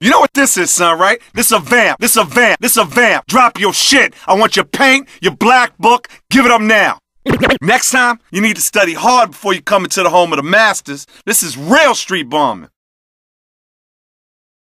You know what this is, son, right? This a vamp. This a vamp. This a vamp. Drop your shit. I want your paint, your black book. Give it up now. Next time, you need to study hard before you come into the home of the masters. This is real street bombing.